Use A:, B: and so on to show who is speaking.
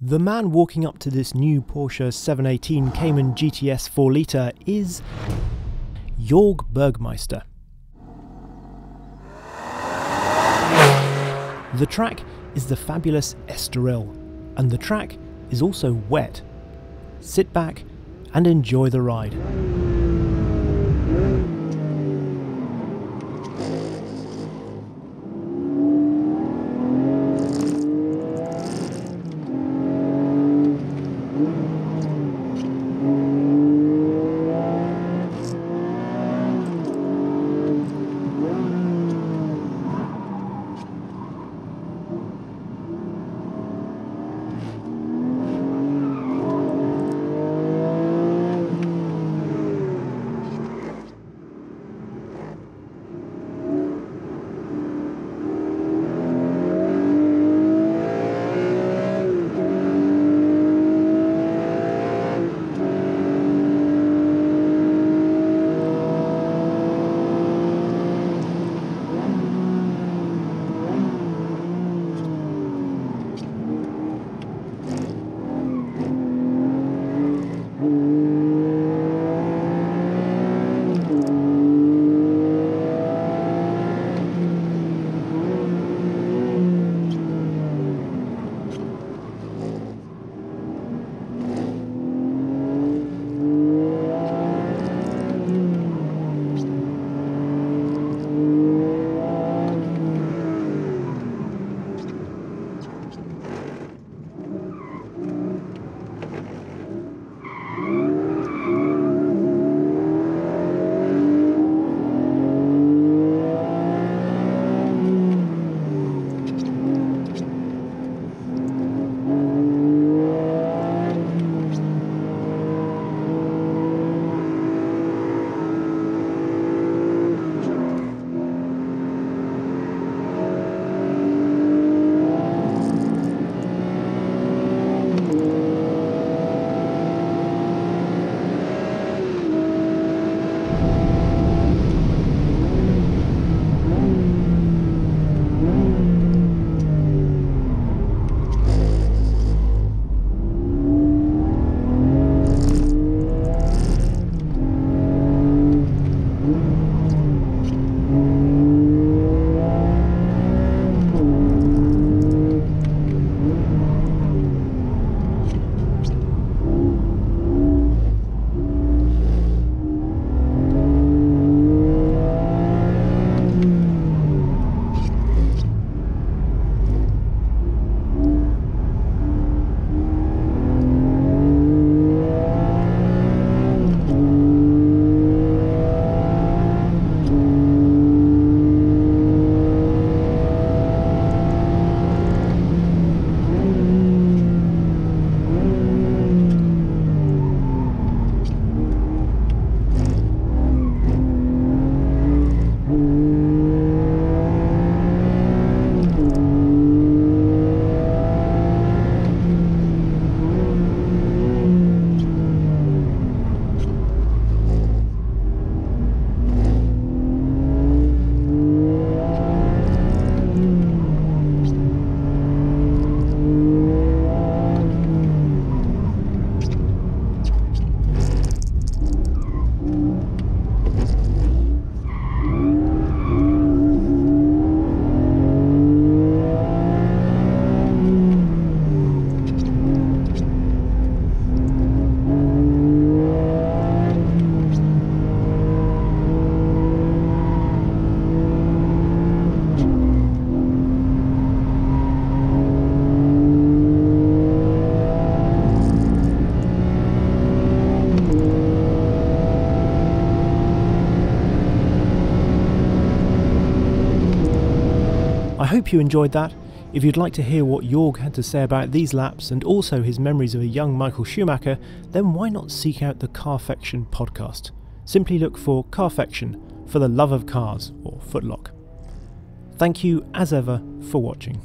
A: The man walking up to this new Porsche 718 Cayman GTS 4 litre is Jörg Bergmeister. The track is the fabulous Estoril, and the track is also wet. Sit back and enjoy the ride. Hope you enjoyed that. If you'd like to hear what Jörg had to say about these laps and also his memories of a young Michael Schumacher, then why not seek out the Carfection podcast? Simply look for Carfection for the love of cars or Footlock. Thank you, as ever, for watching.